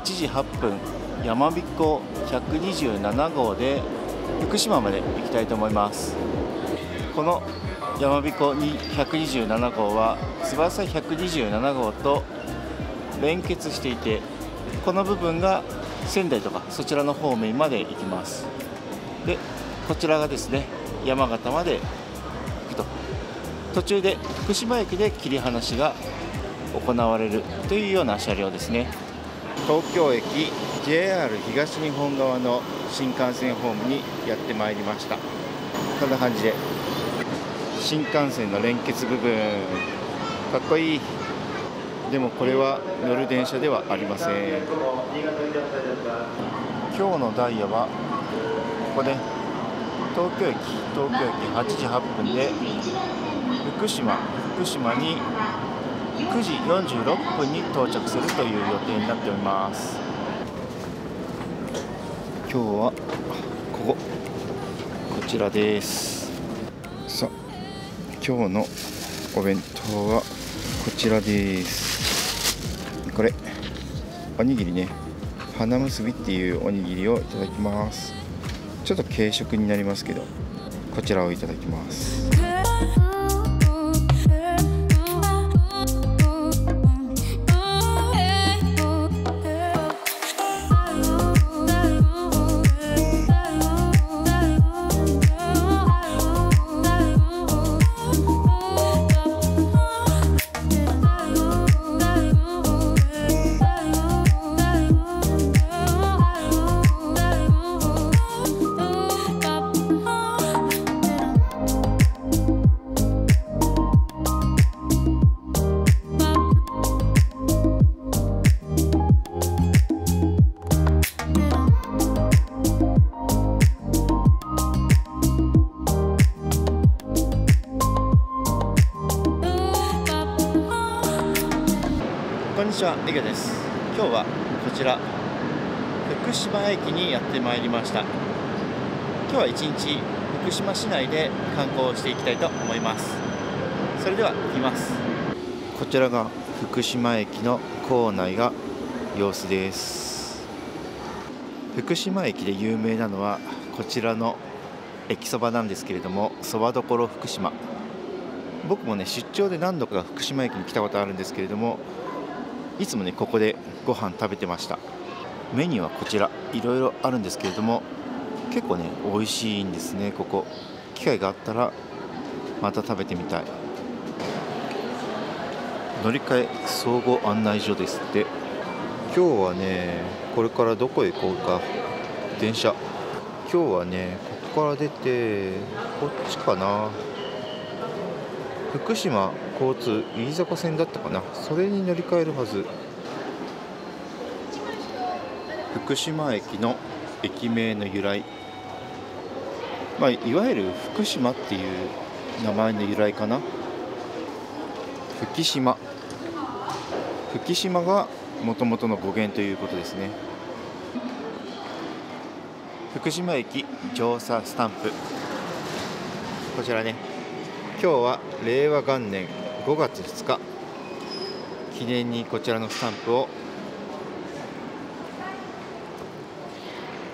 この8時8分やまびこ127号で福島まで行きたいと思います。このやまびこ127号は翼127号と連結していてこの部分が仙台とかそちらの方面まで行きます。でこちらがですね山形まで行くと。途中で福島駅で切り離しが行われるというような車両ですね。東京駅 JR 東日本側の新幹線ホームにやってまいりました。こんな感じで新幹線の連結部分かっこいい。でもこれは乗る電車ではありません。今日のダイヤはここで東京駅東京駅8時8分で福島福島に9時46分に到着するという予定になっております。今日はここ。こちらです。さあ今日のお弁当はこちらです。これおにぎりね。花結びっていうおにぎりをいただきます。ちょっと軽食になりますけどこちらをいただきます。ちは、リゲです。今日はこちら福島駅にやってまいりました。今日は一日福島市内で観光していきたいと思います。それでは行きます。こちらが福島駅の構内が様子です。福島駅で有名なのはこちらの駅そばなんですけれども、そばどころ福島。僕もね出張で何度か福島駅に来たことあるんですけれどもいつもねここでご飯食べてました。メニューはこちら。いろいろあるんですけれども結構ね美味しいんですねここ。機会があったらまた食べてみたい。乗り換え総合案内所ですって。今日はねこれからどこへ行こうか。電車。今日はねここから出てこっちかな。福島。交通飯坂線だったかな？それに乗り換えるはず。福島駅の駅名の由来。まあいわゆる福島っていう名前の由来かな。吹島。吹島がもともとの語源ということですね。福島駅乗車スタンプ。こちらね。今日は令和元年5月2日。記念にこちらのスタンプを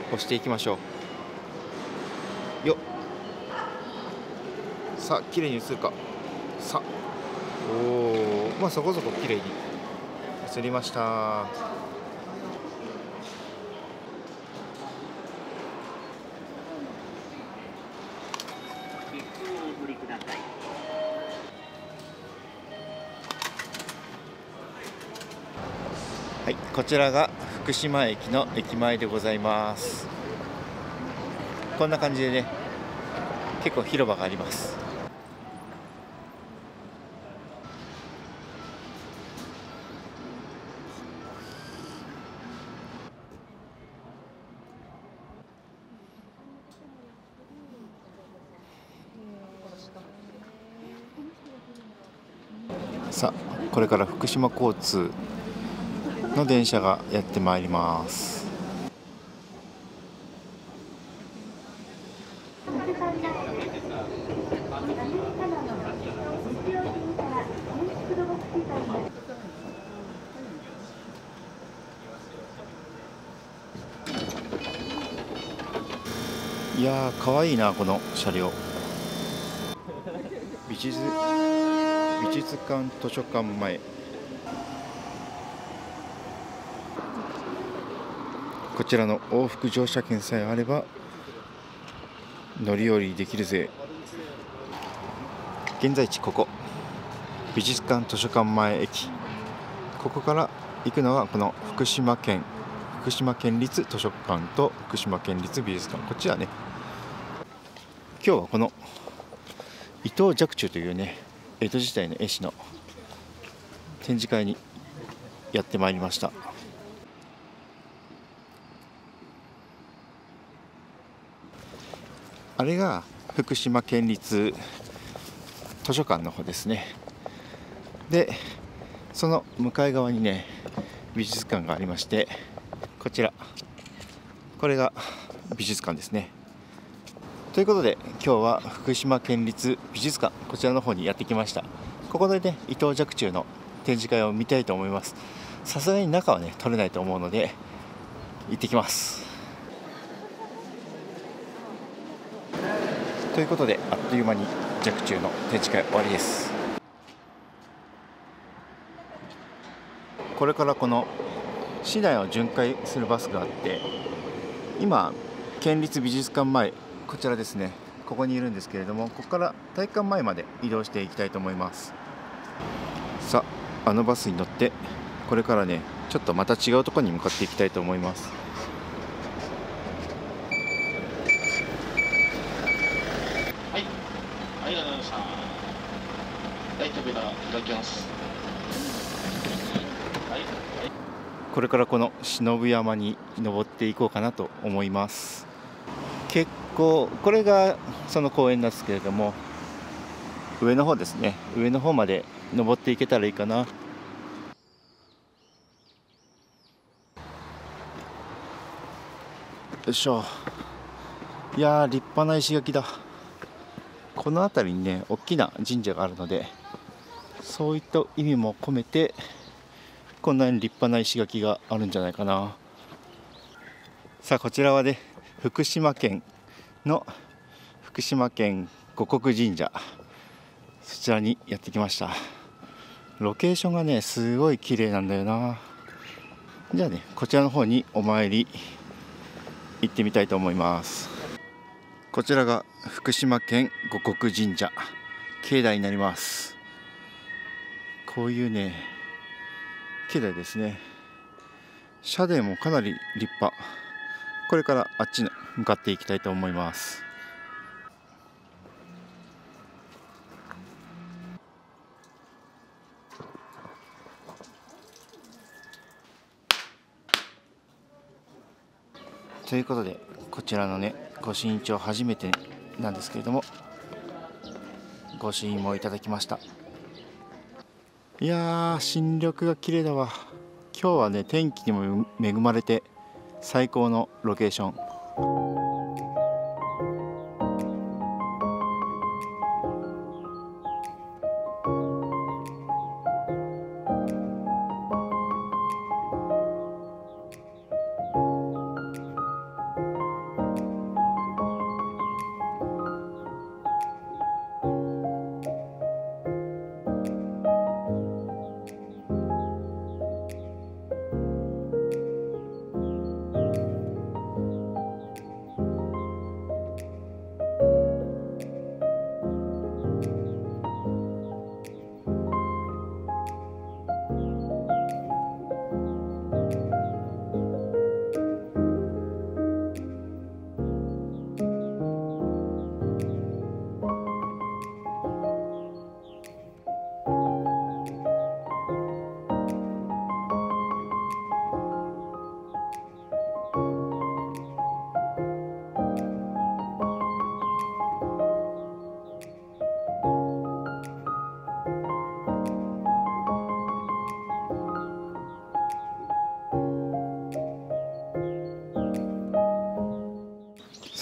押していきましょう。よさあ綺麗に映るか。さあ。おおまあそこそこ綺麗に映りました。こちらが福島駅の駅前でございます。こんな感じでね、結構広場があります。さあ、これから福島交通の電車がやってまいります。いやーかわいなこの車両。美術美術館図書館前。こちらの往復乗車券さえあれば乗り降りできるぜ。現在地ここ美術館図書館前駅。ここから行くのはこの福島県福島県立図書館と福島県立美術館。こっちはね。今日はこの伊藤若冲というね江戸時代の絵師の展示会にやってまいりました。あれが福島県立図書館の方ですね。でその向かい側にね美術館がありましてこちら。これが美術館ですね。ということで今日は福島県立美術館こちらの方にやってきました。ここでね伊藤若冲の展示会を見たいと思います。さすがに中はね撮れないと思うので行ってきます。ということであっという間に若冲の展示会終わりです。これからこの市内を巡回するバスがあって今県立美術館前こちらですね。ここにいるんですけれどもここから体育館前まで移動していきたいと思います。さああのバスに乗ってこれからねちょっとまた違うところに向かっていきたいと思いますはい、ありがとうございました。はい、扉いただきます。はい、はい。これからこの忍山に登っていこうかなと思います。結構これがその公園なんですけれども上の方ですね。上の方まで登っていけたらいいかな。よいしょ。いやー立派な石垣だ。この辺りにね大きな神社があるのでそういった意味も込めてこんなに立派な石垣があるんじゃないかな。さあこちらはね福島県の福島県五国神社。そちらにやってきました。ロケーションがねすごい綺麗なんだよな。じゃあねこちらの方にお参り行ってみたいと思います。こちらが福島県五国神社。境内になります。こういうね綺麗ですね社殿もかなり立派。これからあっちに向かっていきたいと思います。ということでこちらのね御朱印帳初めてなんですけれども御朱印もいただきました。いやー新緑が綺麗だわ。今日はね天気にも恵まれて最高のロケーション。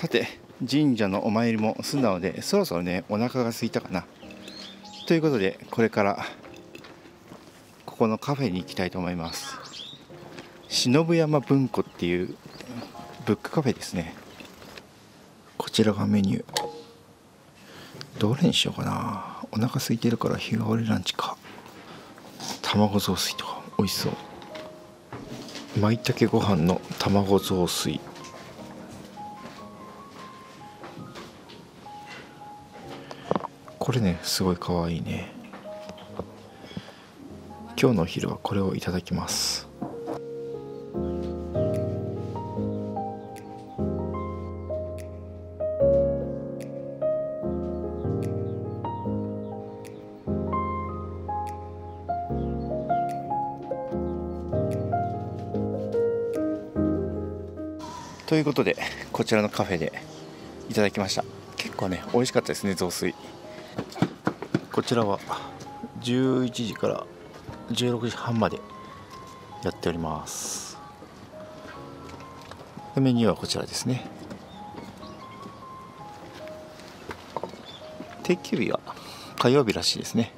さて神社のお参りも済んだのでそろそろねお腹が空いたかな。ということでこれからここのカフェに行きたいと思います。忍山文庫っていうブックカフェですね。こちらがメニュー。どれにしようかな。お腹空いてるから日替わりランチか。卵雑炊とか美味しそう。舞茸ご飯の卵雑炊。れねすごい可愛いね。今日のお昼はこれをいただきます。ということでこちらのカフェでいただきました。結構ね美味しかったですね雑炊。こちらは11時から16時半までやっております。メニューはこちらですね。定休日は火曜日らしいですね。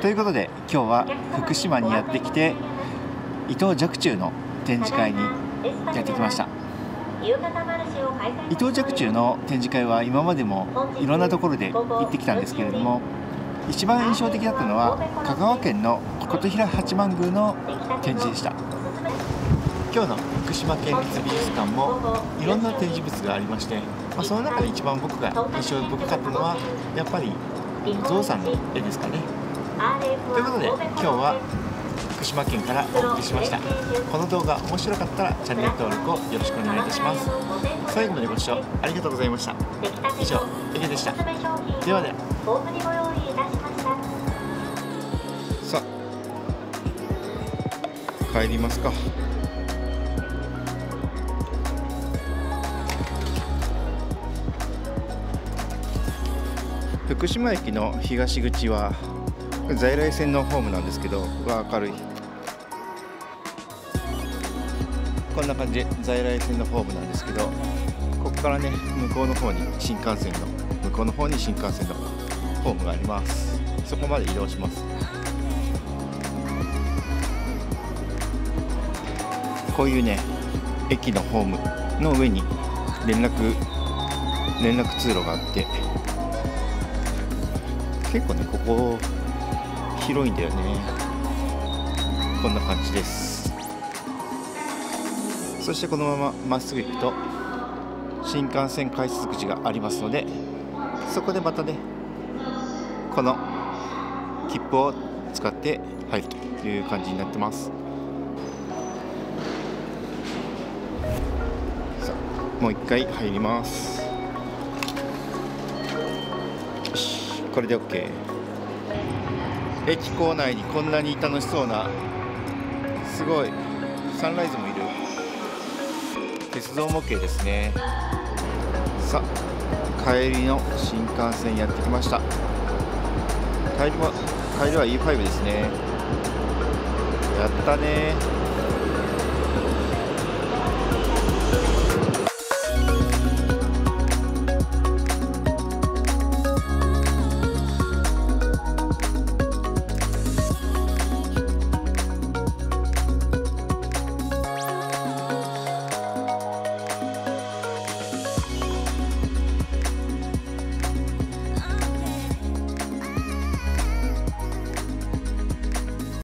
ということで今日は福島にやってきて伊藤若冲の展示会にやってきました。伊藤若冲の展示会は今までもいろんなところで行ってきたんですけれども一番印象的だったのは香川県の琴平八幡宮の展示でした。今日の福島県立美術館もいろんな展示物がありまして、まあ、その中で一番僕が印象深かったのはやっぱりゾウさんの絵ですかね。ということで今日は福島県からお送りしました。この動画面白かったらチャンネル登録をよろしくお願いいたします。最後までご視聴ありがとうございました。以上エゲでした。ではでは。さあ帰りますか。福島駅の東口は在来線のホームなんですけどわ明るい。こんな感じで在来線のホームなんですけどここからね向こうの方に新幹線の向こうの方に新幹線のホームがあります。そこまで移動します。こういうね駅のホームの上に連絡連絡通路があって結構ねここ広いんだよね。こんな感じです。そしてこのまままっすぐ行くと新幹線改札口がありますのでそこでまたねこの切符を使って入るという感じになってます。さあもう一回入ります。よしこれで OK 駅構内にこんなに楽しそうなすごいサンライズもいる。鉄道模型ですね。さあ帰りの新幹線やってきました。帰りは帰りは E5 ですね。やったね。